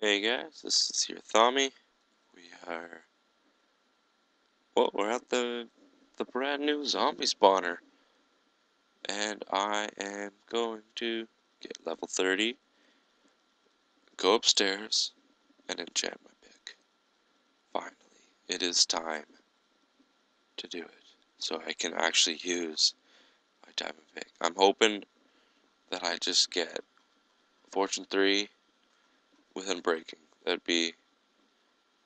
Hey guys, this is Urthami. We are well, we're at the the brand new zombie spawner. And I am going to get level 30, go upstairs, and enchant my pick. Finally, it is time to do it. So I can actually use my diamond pick. I'm hoping that I just get Fortune 3 with breaking. That'd be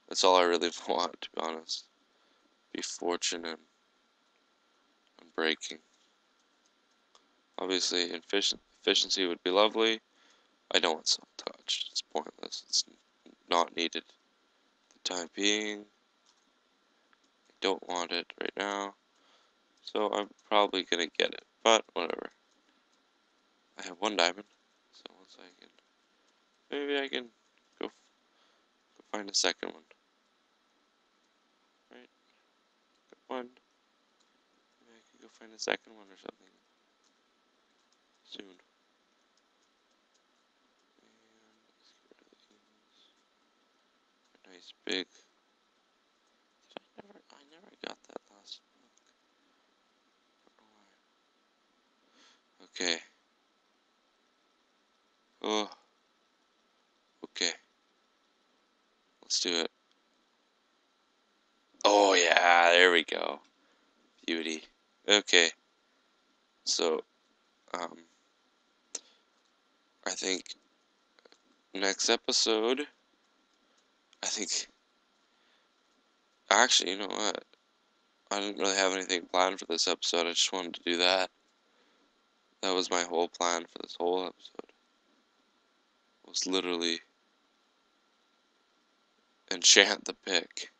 that's all I really want to be honest. Be fortunate and Unbreaking. Obviously efficiency would be lovely. I don't want silk touch. It's pointless. It's not needed the time being. I don't want it right now. So I'm probably gonna get it. But whatever. I have one diamond. So once I can maybe I can find a second one. Right? Got one. Maybe I could go find a second one or something. Soon. And nice big. I never I never got that last book. Okay. Oh. Okay. Let's do it. Oh yeah, there we go. Beauty. Okay. So, um, I think next episode, I think, actually, you know what? I didn't really have anything planned for this episode. I just wanted to do that. That was my whole plan for this whole episode. It was literally enchant the pick.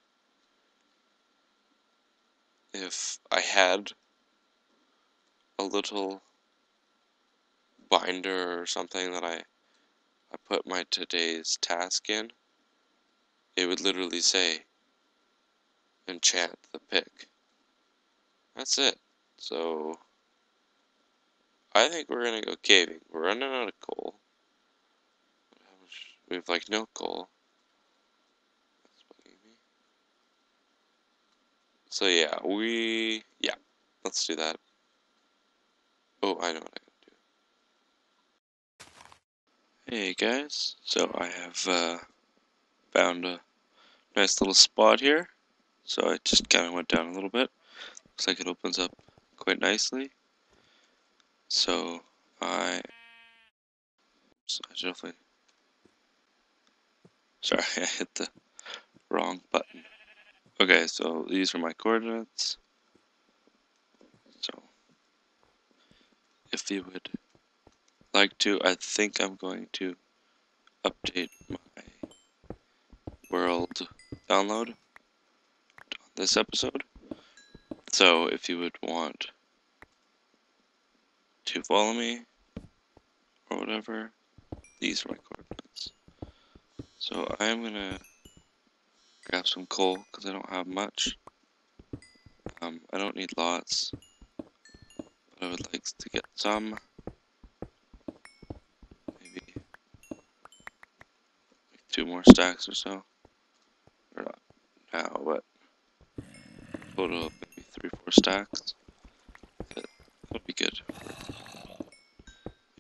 If I had a little binder or something that I I put my today's task in, it would literally say enchant the pick. That's it. So I think we're gonna go caving. We're running out of coal. We have like no coal. So yeah, we yeah, let's do that. Oh, I know what I gotta do. Hey guys, so I have uh, found a nice little spot here. So I just kind of went down a little bit. Looks like it opens up quite nicely. So I, so I definitely, sorry, I hit the wrong button. Okay, so these are my coordinates. So, if you would like to, I think I'm going to update my world download on this episode. So, if you would want to follow me or whatever, these are my coordinates. So, I'm gonna grab some coal because I don't have much. Um, I don't need lots, I would like to get some. Maybe two more stacks or so. Or not now, but total of maybe three, four stacks. That would be good.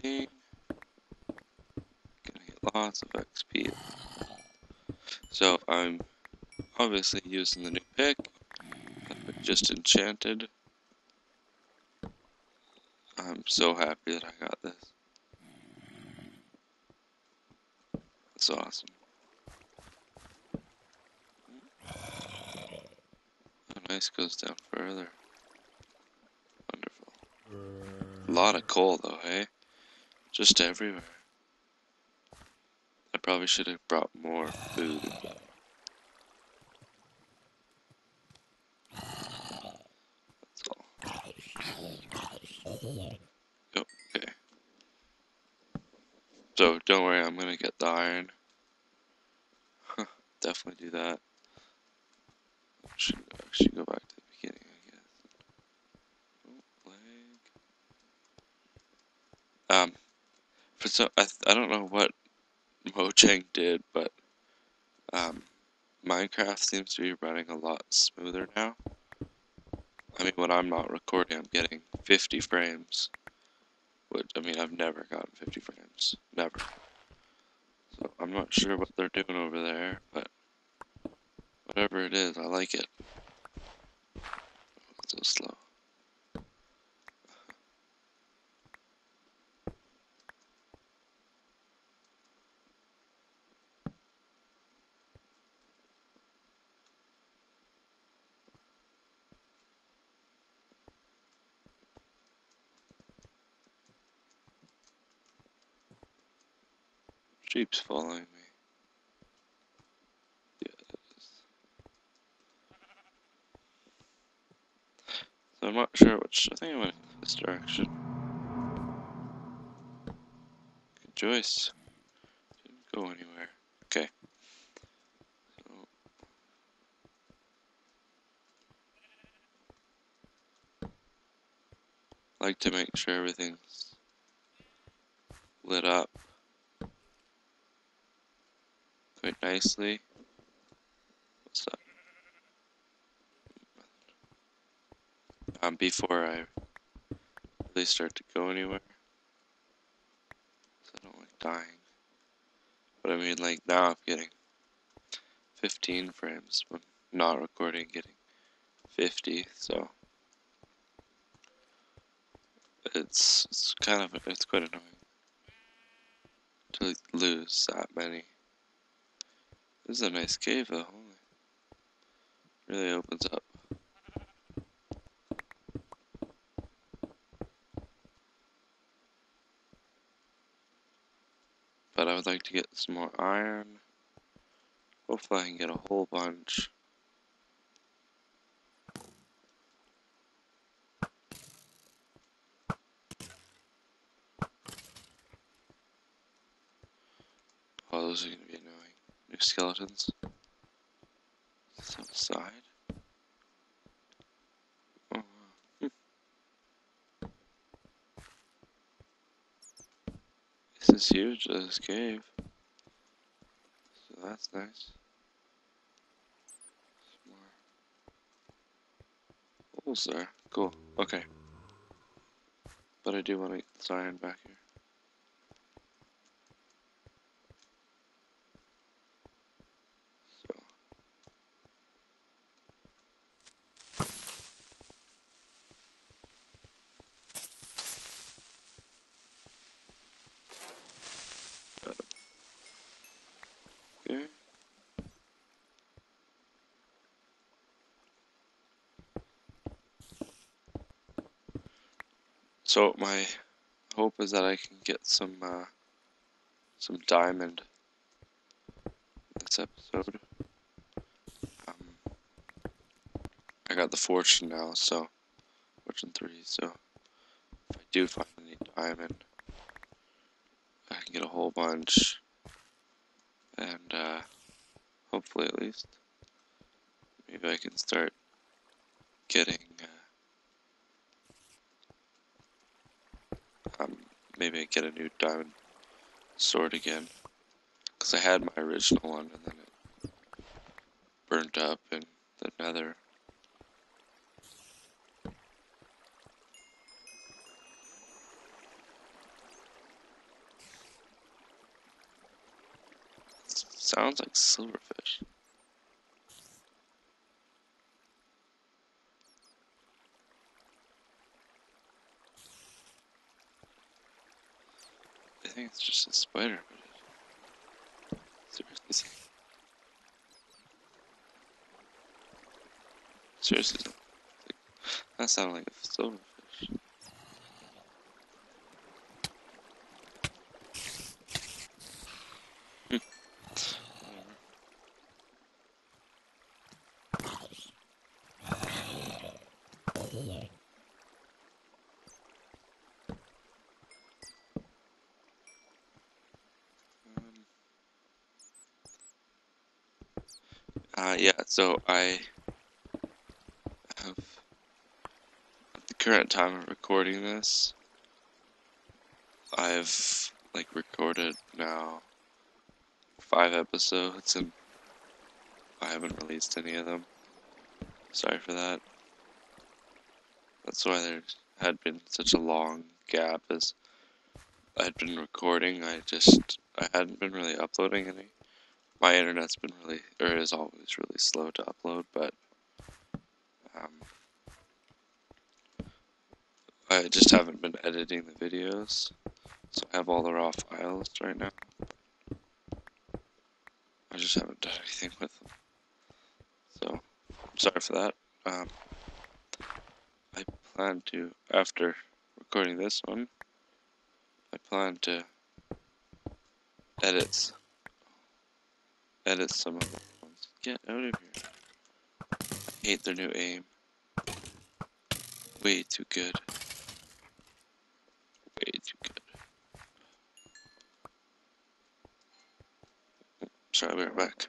Gonna get lots of XP. So I'm obviously using the new pick just enchanted. I'm so happy that I got this. It's awesome. Oh, nice goes down further. Wonderful. A lot of coal though, hey? Just everywhere. I probably should have brought more food. Okay. So, don't worry, I'm gonna get the iron. Definitely do that. Should actually go back to the beginning, I guess. Oh. Um, for so I I don't know what Mojang did, but Um, Minecraft seems to be running a lot smoother now. I mean, when I'm not recording, I'm getting 50 frames. Which, I mean, I've never gotten 50 frames. Never. So, I'm not sure what they're doing over there, but whatever it is, I like it. so slow. Sheep's following me. Is. So I'm not sure which. I think I went this direction. Good choice. Didn't go anywhere. Okay. Like to make sure everything's lit up quite nicely. What's? Um, before I really start to go anywhere. I don't like dying. But I mean, like now I'm getting 15 frames when not recording, getting 50, so it's, it's kind of, it's quite annoying to lose that many. This is a nice cave though. Really opens up. But I would like to get some more iron. Hopefully I can get a whole bunch. Oh, those are going to be annoying. Skeletons. The side? Oh. This is huge, uh, this cave. So that's nice. Some holes there. Cool. Okay. But I do want to get this iron back here. So my hope is that I can get some uh, some diamond this episode. Um, I got the fortune now, so fortune three. So if I do find any diamond, get a whole bunch, and uh, hopefully at least maybe I can start getting. Uh, um, maybe get a new diamond sword again. Because I had my original one and then it burnt up in the nether. Sounds like silverfish. I think it's just a spider, but seriously. Seriously, that sounded like a silverfish. Uh, yeah, so I have, at the current time of recording this, I've, like, recorded now five episodes, and I haven't released any of them. Sorry for that. That's why there had been such a long gap as I had been recording. I just I hadn't been really uploading any. My internet's been really, or is always really slow to upload, but um, I just haven't been editing the videos, so I have all the raw files right now. I just haven't done anything with them. So, I'm sorry for that. Um, I plan to, after recording this one, I plan to edit, edit some of the ones. Get out of here. Hate their new aim. Way too good. Way too good. Sorry, we're back.